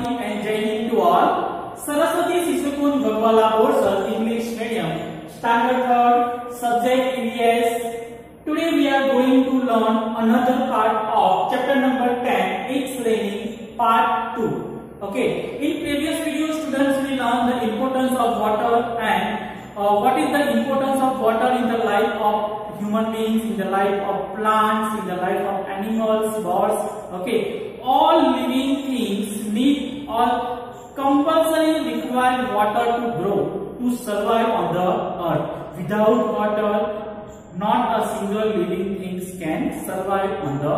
morning and joining to all. Saraswati Sisukun Bhagwala Borsal English Medium, Standard 3rd, Subject EVS. Today we are going to learn another part of chapter number 10, It's Raining Part 2. Okay, in previous video students we learned the importance of water and uh, what is the importance of water in the life of human beings, in the life of plants, in the life of animals, birds. Okay, all living things need or compulsory require water to grow, to survive on the earth. Without water, not a single living thing can survive on the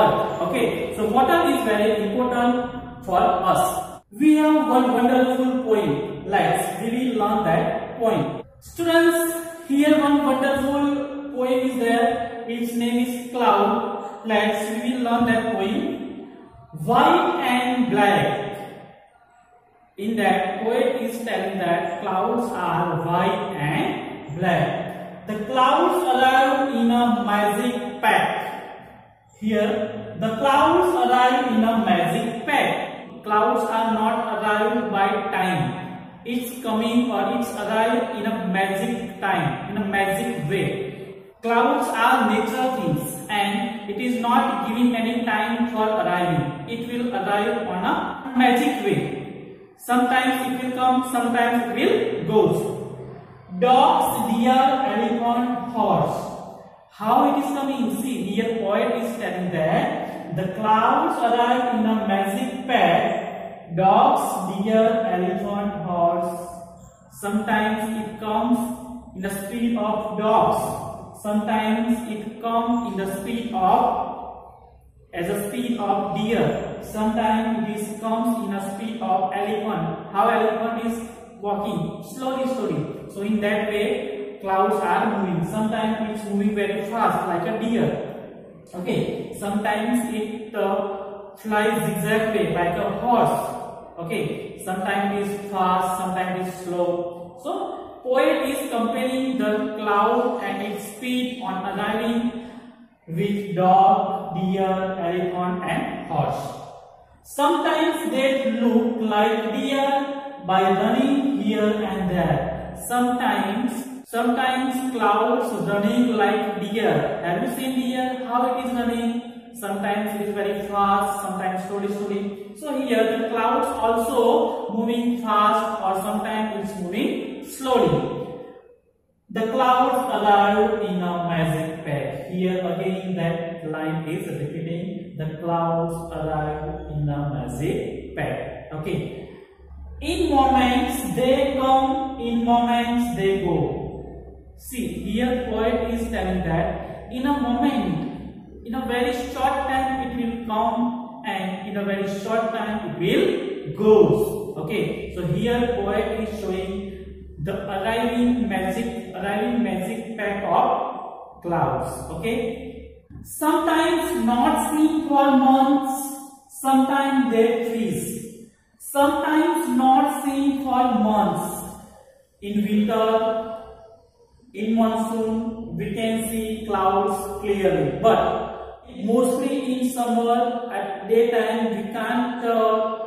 earth. Okay, so water is very important for us. We have one wonderful poem. Let's really learn that poem. Students, here one wonderful poem is there. Its name is Cloud. Let's we will learn that poem. White and black. In that poet is telling that clouds are white and black. The clouds arrive in a magic pack. Here, the clouds arrive in a magic pack. Clouds are not arrived by time. It's coming or it's arrived in a magic time, in a magic way. Clouds are natural things and it is not giving any time for arriving. It will arrive on a magic way. Sometimes it will come, sometimes it will go. Dogs, deer, elephant, horse. How it is coming? See, here poet is telling that the clouds arrive in a magic pack. Dogs, deer, elephant, horse. Sometimes it comes in the speed of dogs. Sometimes it comes in the speed of as a speed of deer. Sometimes this comes in a speed of elephant. How elephant is walking slowly, slowly. So in that way, clouds are moving. Sometimes it's moving very fast, like a deer. Okay. Sometimes it uh, flies zigzag way, like a horse. Okay. Sometimes it's fast, sometimes it's slow. So poet is comparing the cloud and its speed on arriving with dog, deer, elephant and horse. Sometimes they look like deer by running here and there. Sometimes, sometimes clouds running like deer. Have you seen deer? How it is running? Sometimes it is very fast, sometimes slowly, slowly. So here the clouds also moving fast or sometimes it's moving slowly. The clouds arrive in a magic pack. Here again that line is repeating. The clouds arrive in a magic pack. Okay. In moments they come, in moments they go. See, here poet is telling that in a moment, in a very short time it will come and in a very short time it will goes. Okay. So here poet is showing the arriving magic arriving magic pack of clouds okay? Sometimes not seen for months sometimes they freeze. Sometimes not seen for months. In winter in monsoon we can see clouds clearly. But mostly in summer at daytime we can't uh,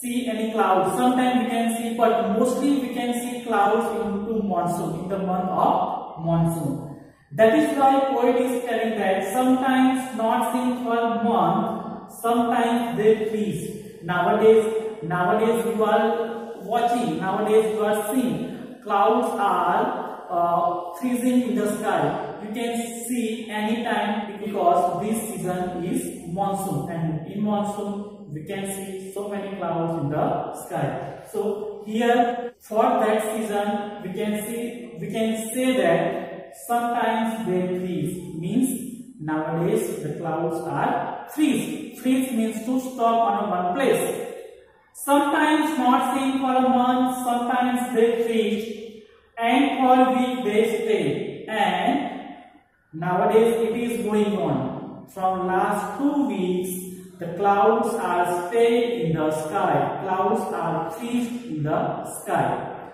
see any clouds. Sometimes we can see, but mostly we can see clouds into monsoon, in the month of monsoon. That is why poet is telling that sometimes not seen for a month, sometimes they freeze. Nowadays, nowadays you are watching, nowadays you are seeing clouds are uh, freezing in the sky. You can see anytime because this season is monsoon and in monsoon we can see so many clouds in the sky. So here for that season we can see we can say that sometimes they freeze means nowadays the clouds are freeze. Freeze means to stop on one place. Sometimes not seen for a month, sometimes they freeze and for a week they stay and nowadays it is going on from last two weeks the clouds are staying in the sky. Clouds are fixed in the sky.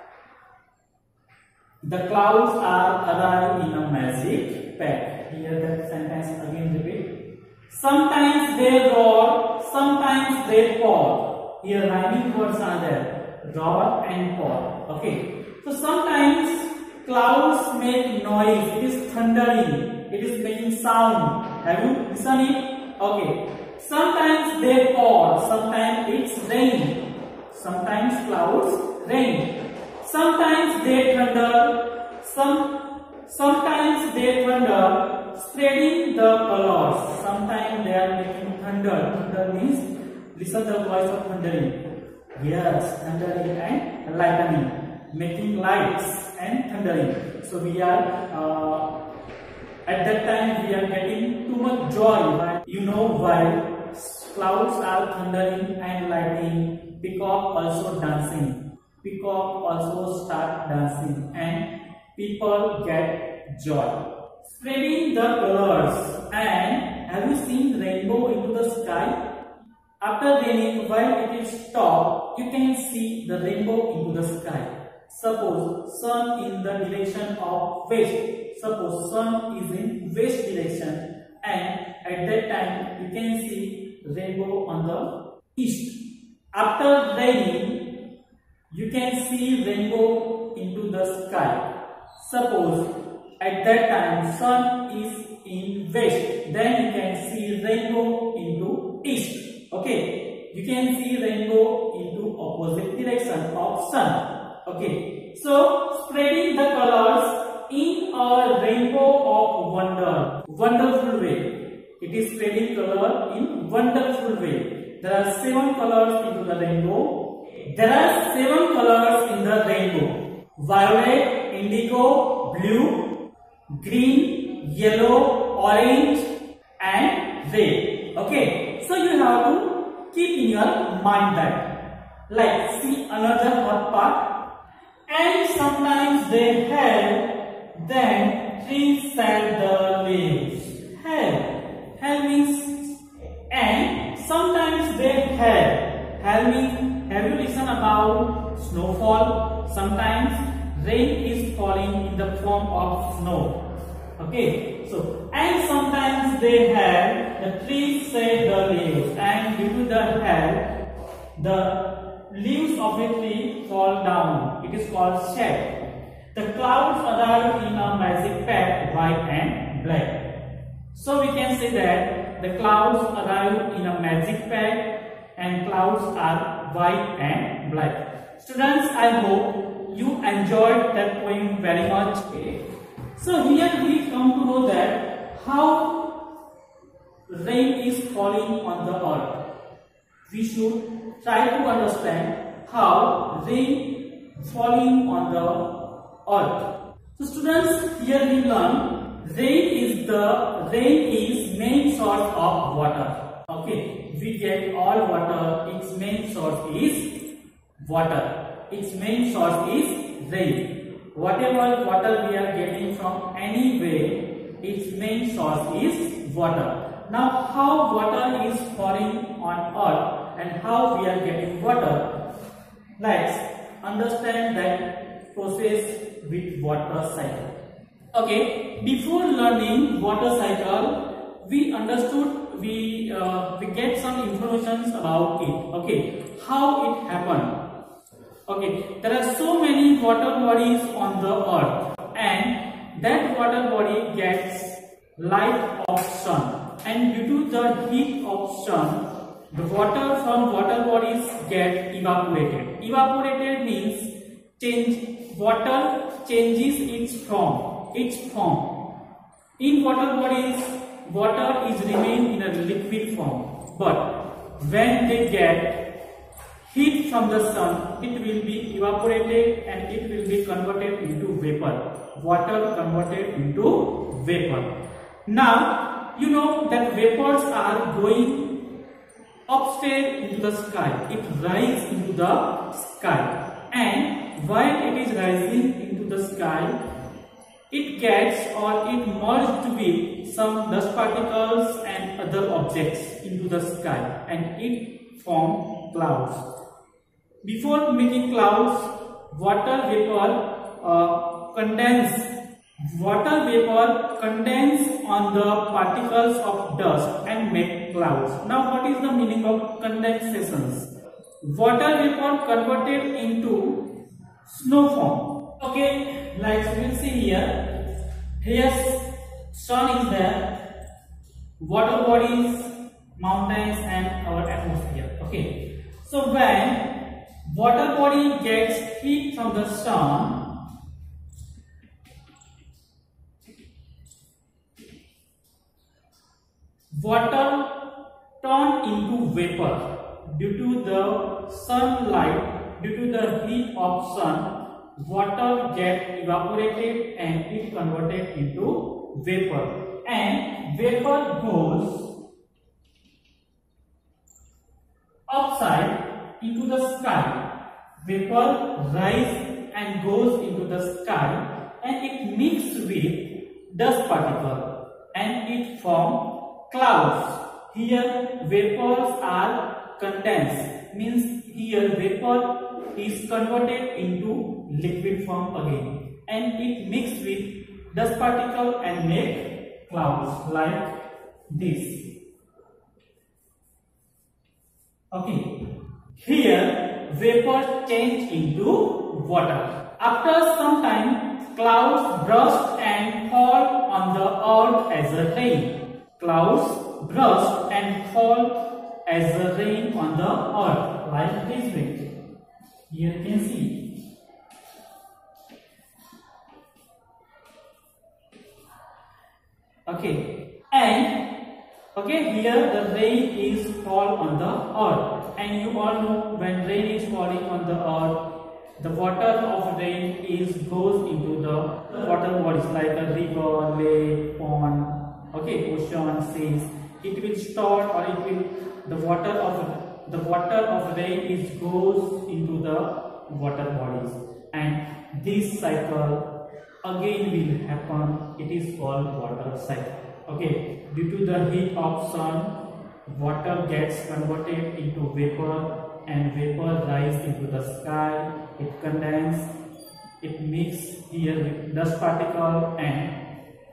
The clouds are arrived in a magic pack. Here that sentence again repeat. Sometimes they roar, sometimes they pour. Here rhyming words are there. Rod and pod. Okay. So sometimes clouds make noise. It is thundering. It is making sound. Have you listened it? Okay. Sometimes they pour. Sometimes it's rain. Sometimes clouds rain. Sometimes they thunder. Some sometimes they thunder, spreading the colors. Sometimes they are making thunder. Thunder means listen the voice of thundering. Yes, thundering and lightning, making lights and thundering. So we are uh, at that time we are getting too much joy. You know why? Clouds are thundering and lightning. Peacock also dancing peacock also start dancing and people get joy. Spreading the colors and have you seen rainbow into the sky? After raining while it is stopped you can see the rainbow into the sky. Suppose sun in the direction of west. Suppose sun is in west direction and at that time you can see rainbow on the east. After raining you can see rainbow into the sky. Suppose at that time sun is in west, then you can see rainbow into east. Okay, you can see rainbow into opposite direction of sun. Okay, so spreading the colors in a rainbow of wonder, wonderful way. It is spreading color in wonderful way. There are seven colors into the rainbow there are seven colors in the rainbow. Violet, indigo, blue, green, yellow, orange and red. Okay. So you have to keep in your mind that. Like see another hot part. And sometimes they have then trees and the leaves. Have. Have means and sometimes they have. Have means have you listened about snowfall? Sometimes rain is falling in the form of snow. Okay, so and sometimes they have the trees shed the leaves, and due to the hair, the leaves of a tree fall down. It is called shed. The clouds arrive in a magic pack, white and black. So we can say that the clouds arrive in a magic pack and clouds are white and black. Students, I hope you enjoyed that poem very much. Okay. So here we come to know that how rain is falling on the earth. We should try to understand how rain falling on the earth. So students, here we learn rain is the rain is main source of water. Okay, we get all water, its main source is water. Its main source is rain. Whatever water we are getting from anywhere, its main source is water. Now how water is falling on earth and how we are getting water, let's understand that process with water cycle. Okay, before learning water cycle, we understood we uh, we get some information about it. Okay how it happened. Okay there are so many water bodies on the earth and that water body gets light of sun and due to the heat of sun the water from water bodies get evaporated. Evaporated means change water changes its form its form. In water bodies water is remain in a liquid form. But when they get heat from the sun it will be evaporated and it will be converted into vapor. Water converted into vapor. Now you know that vapors are going upstairs into the sky. It rises into the sky. And while it is rising into the sky it gets or it merged with some dust particles and other objects into the sky and it form clouds. Before making clouds, water vapor uh, water vapor condense on the particles of dust and make clouds. Now what is the meaning of condensations? water vapor converted into snow form. Okay, like you will see here, here sun is there, water bodies, mountains and our atmosphere. Okay, so when water body gets heat from the sun, water turn into vapor due to the sunlight, due to the heat of sun, water get evaporated and it converted into vapor. And vapor goes upside into the sky. Vapor rise and goes into the sky and it mixes with dust particle and it form clouds. Here vapors are condensed means here vapor is converted into liquid form again and it mixed with dust particle and make clouds like this. Okay. Here vapor change into water. After some time clouds burst and fall on the earth as a rain. Clouds burst and fall as a rain on the earth like this way. Here you can see. Okay, and okay here the rain is fall on the earth, and you all know when rain is falling on the earth, the water of rain is goes into the water bodies like a river, lake, pond, okay, ocean, seas. It will store or it will the water of the water of rain is goes into the water bodies. And this cycle again will happen. It is called water cycle. Okay. Due to the heat of sun water gets converted into vapor and vapor rise into the sky. It condenses it mix here with dust particle and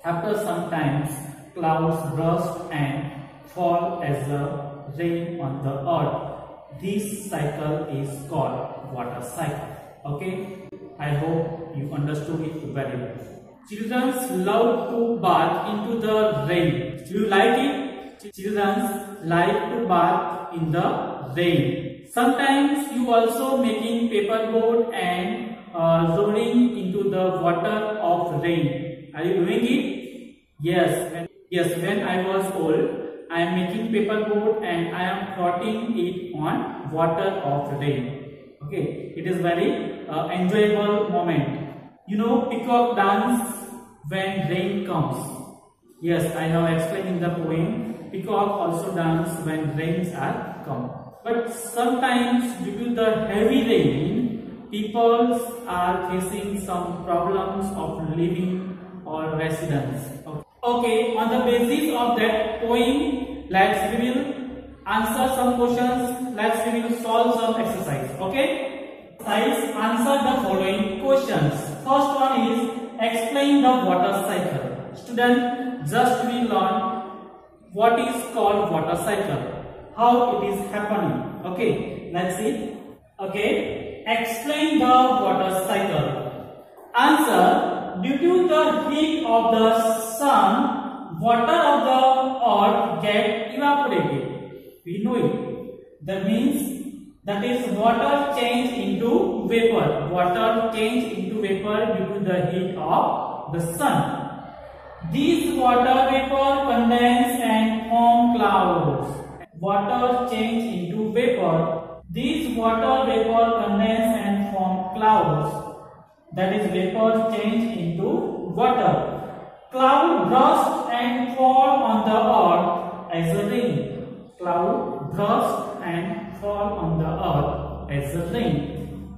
after some times clouds burst and fall as a rain on the earth. This cycle is called water cycle. Okay, I hope you understood it very well. Children love to bath into the rain. Do you like it? Children like to bath in the rain. Sometimes you also making paper boat and uh, into the water of rain. Are you doing it? Yes. Yes. When I was old, I am making paper boat and I am floating it on water of rain. Okay, it is very uh, enjoyable moment. You know peacock dance when rain comes. Yes, I now explain in the poem. Peacock also dance when rains are come. But sometimes due to the heavy rain, people are facing some problems of living or residence. Okay. Okay, on the basis of that poem, let's we will answer some questions let's we will solve some exercise okay? Let's answer the following questions. First one is explain the water cycle. Student just we learn what is called water cycle how it is happening okay? Let's see. Okay explain the water cycle. Answer due to the heat of the sun water of the earth get evaporated. We know it. That means that is water change into vapor. Water change into vapor due to the heat of the sun. These water vapor condense and form clouds. Water change into vapor. These water vapor condense and form clouds. That is vapor change into water. Cloud burst and fall on the earth as a rain. Cloud burst and fall on the earth as a rain.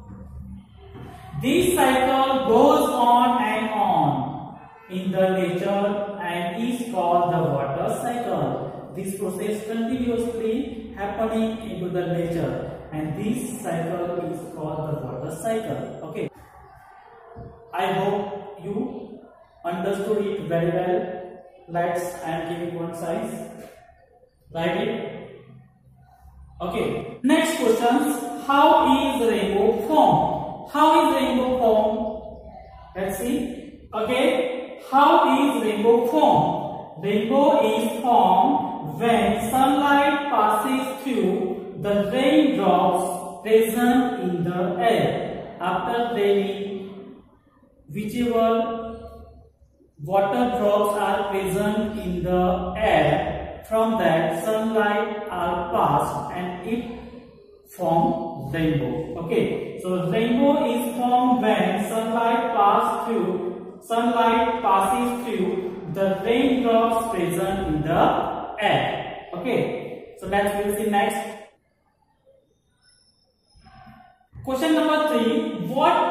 This cycle goes on and on in the nature and is called the water cycle. This process continuously happening into the nature and this cycle is called the water cycle. Okay. I hope you understood it very well let's I am giving one size write it okay next questions how is rainbow formed? How is rainbow formed? Let's see. Okay. How is rainbow formed? Rainbow is formed when sunlight passes through the raindrops present in the air. After raining, whichever water drops are present in the air, from that sunlight are passed and it form rainbow. Okay, so rainbow is formed when sunlight pass through, sunlight passes through the raindrops present in the air. Okay, so let's we'll see next. Question number three. What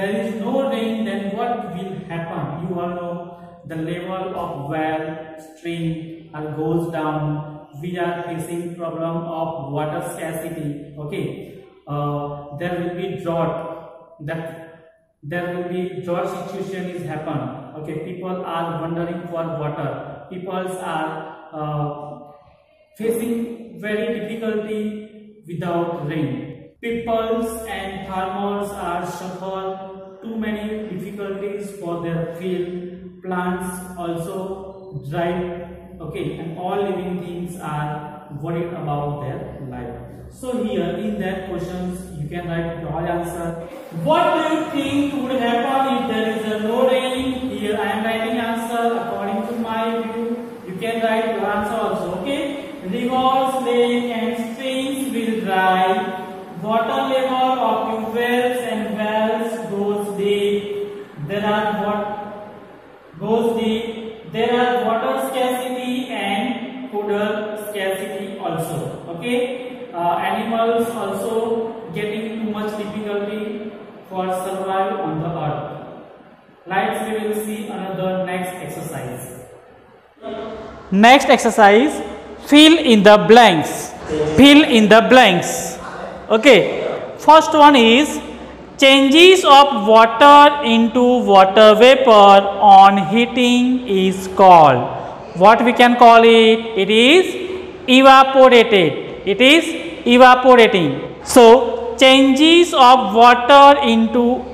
there is no rain, then what will happen? You all know the level of well, stream, and goes down. We are facing problem of water scarcity okay? Uh, there will be drought. That there will be drought situation is happen okay? People are wondering for water. People are uh, facing very difficulty without rain. Peoples and farmers are suffer too many difficulties for their field plants also dry okay and all living things are worried about their life. So here in that questions you can write your answer. What do you think would happen if there is no rain? Here i am writing answer according to my view. You can write your answer also okay? Rivers lakes and streams will dry. Water level of and wells scarcity also okay? Uh, animals also getting too much difficulty for survival on the earth. Let's we will see another next exercise. Next exercise fill in the blanks. Fill in the blanks. Okay first one is changes of water into water vapor on heating is called what we can call it? It is evaporated. It is evaporating. So changes of water into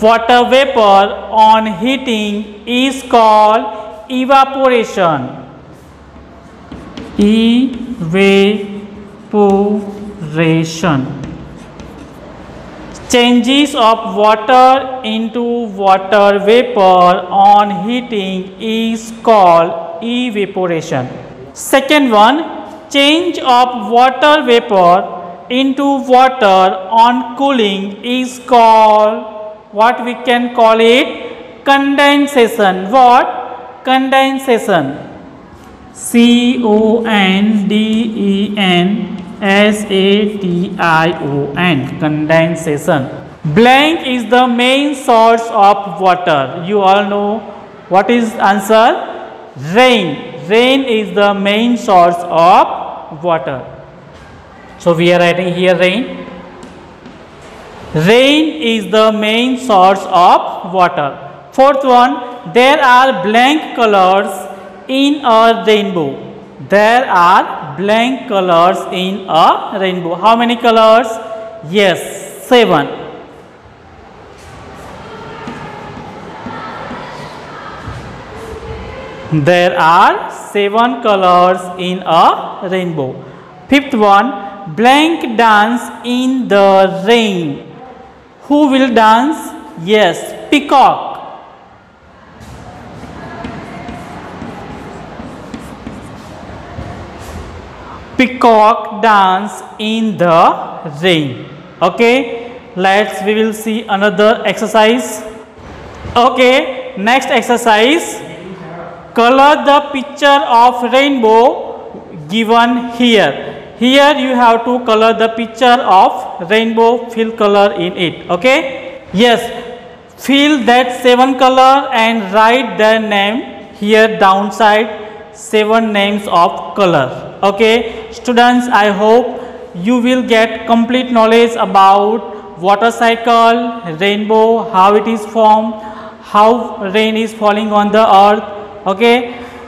water vapor on heating is called evaporation. Evaporation changes of water into water vapor on heating is called evaporation. Second one change of water vapor into water on cooling is called what we can call it? Condensation. What? Condensation. C o n d e n S A T I O N condensation. Blank is the main source of water. You all know what is answer? Rain. Rain is the main source of water. So we are writing here rain. Rain is the main source of water. Fourth one, there are blank colors in a rainbow. There are blank colors in a rainbow. How many colors? Yes, 7. There are 7 colors in a rainbow. Fifth one, blank dance in the rain. Who will dance? Yes, peacock. Peacock dance in the rain. Okay? Let's we will see another exercise. Okay? Next exercise. Color the picture of rainbow given here. Here you have to color the picture of rainbow fill color in it. Okay? Yes. Fill that seven color and write their name here downside seven names of color okay students i hope you will get complete knowledge about water cycle rainbow how it is formed how rain is falling on the earth okay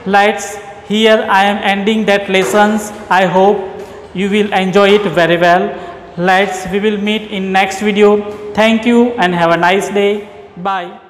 let's here I am ending that lessons. I hope you will enjoy it very well. Let's we will meet in next video. Thank you and have a nice day. Bye.